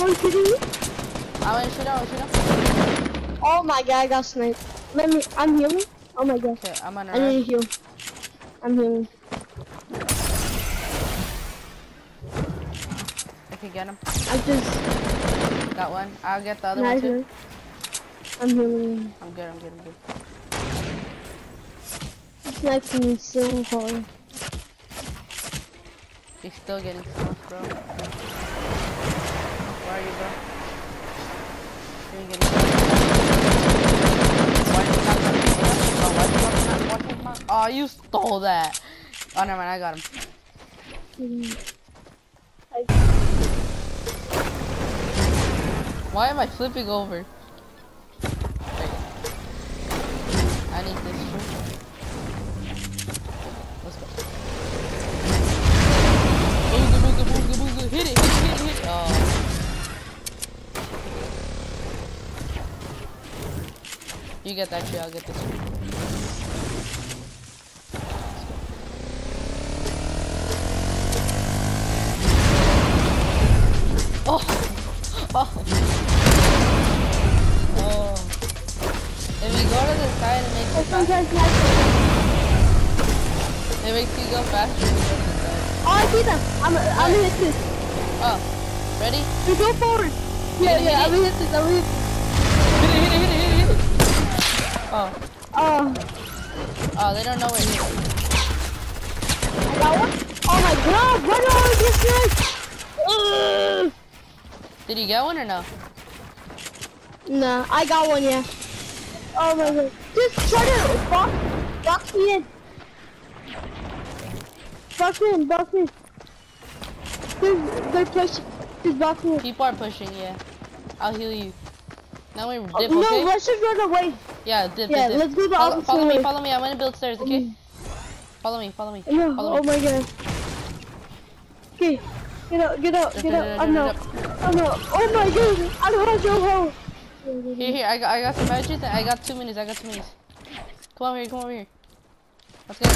Are you kidding me? I want to shoot. I shoot him. Oh my god, I got sniped. Let me, I'm healing. Oh my god. Okay, I'm on I need to heal. I'm healing. I can get him. I just, Got one. I'll get the other one too. I'm healing. I'm good. I'm good. I'm good. Sniping me so hard. He's still getting smoked, bro. Where are you, bro? You're getting Why did you not let me do that? Oh, you not watch him out? Oh, you stole that. Oh, never mind. I got him. Mm-hmm. Why am I flipping over? You get that tree, I'll get this tree. Oh! Oh! Oh! If you go to the side, it makes I faster. It makes you go faster. if you go to the side. oh, I see them. I'm, I'm gonna hit this. Oh, ready? You go forward. Yeah, yeah, I'm gonna hit this. I'm gonna hit this. Oh, Oh, oh, they don't know where it is. I got one. Oh my god, why do I get sniped? Did you get one or no? Nah, I got one, yeah. Oh my god. Just try to box, box me in. Box me in, box me. They're, they're pushing. Just box me in. People are pushing, yeah. I'll heal you. Now we Oh, dip, no, okay? let's just run away. Yeah, dip, Yeah, dip, let's go the follow, mm. follow me, follow me. I'm gonna build stairs, okay? Follow me, follow me. No, Follow oh me. my god. Okay, get out, get out, get out. I'm out. I'm out. Oh my god, I don't have no help. Here, here, I got, I got some badges. I got two minutes. I got two minutes. Come over here, come over here. Let's go.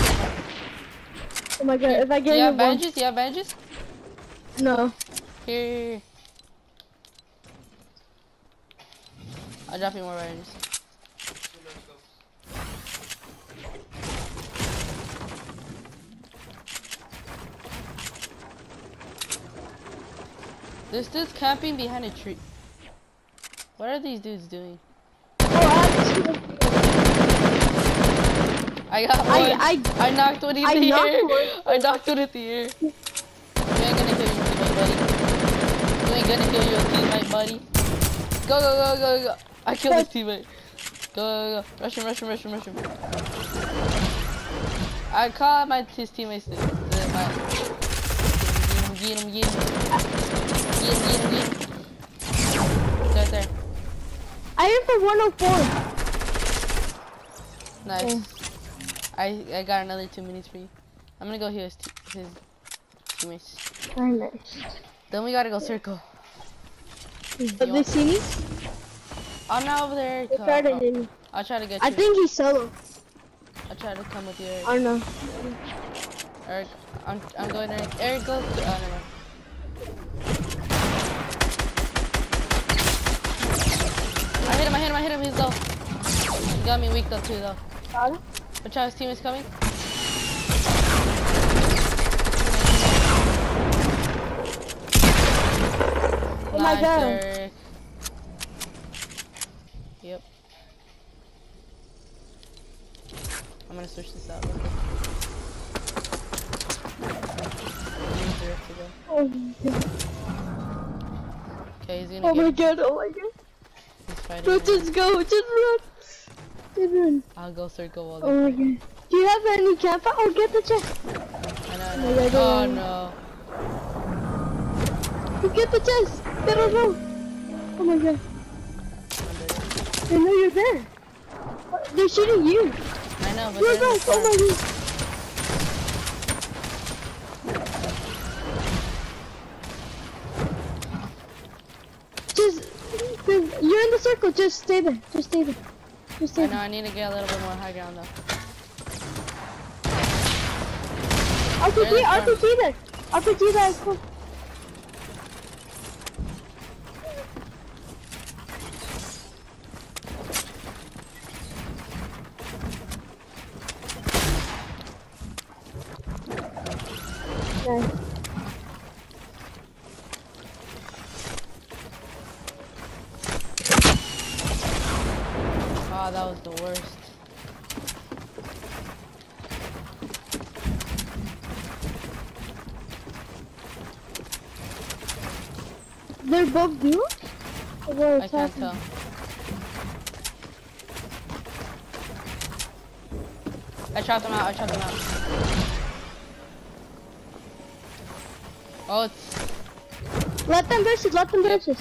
Oh my god, if I get you once- bandages? Do you have bandages? No. Here, here, here. I'll drop you more bandages. This dude's camping behind a tree. What are these dudes doing? I got one. I, I, I knocked one in I the knocked air. one. I knocked one in the air. You ain't gonna kill your teammate, buddy. You ain't gonna kill your teammate, buddy. Go, go, go, go, go. I killed his teammate. Go, go, go. Rush him, rush him, rush him, rush him. I caught my his teammates. Get him, get him, get him. Get get get right there. I am for 104. Nice. Oh. I I got another two minutes for you. I'm gonna go heal his, t his teammates. Very nice. Then we gotta go circle. But they see me? I'm not over there. They tried to I'll, me. I'll try to get I you. think he's solo. I'll try to come with you, Eric. I don't know. Eric, I'm I'm going Eric. Eric, go. Oh, never mind. I hit him. I hit him. I hit him. He's low. He got me weak though too though. Got it? Watch team is coming. Oh my Nice, God. Yep. I'm gonna switch this out. real quick. Use the rest of them. Oh my god. Okay, he's gonna Oh my god, oh my god. Let's just go, just run. I'll go circle while Oh they my god. Do you have any camp? Oh, get the chest. I know, I Oh know. Oh no. You get the chest. Get on road. Oh my god. They know you're there. They're shooting you. I know, but You're they're in the back. Oh my god. Just- you're in the circle. Just stay there. Just stay there. I know, I need to get a little bit more high ground though. i'll RPG, RPG there! RPG there! RPG there. RPG there. you there. Okay. Was the worst. They're both dudes? Or they're I can't tell. I shot them out, I shot them out. Oh, it's, Let them versus, let them versus.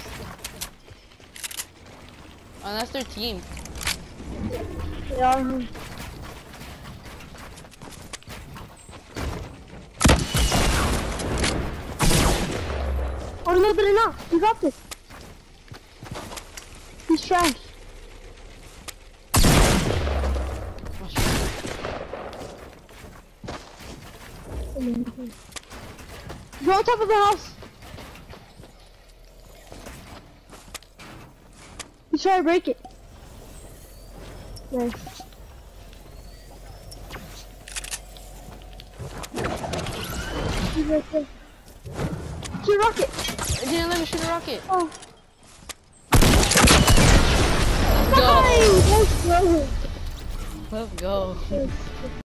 oh, that's their team. Yeah. Oh no, but enough. You got this. He's trash. Go on top of the house. He's trying to break it. Nice. He's right there. Shoot a rocket. It didn't let me shoot a rocket. Oh. Let's go. Nice. Let's go. Let's go. Let's go.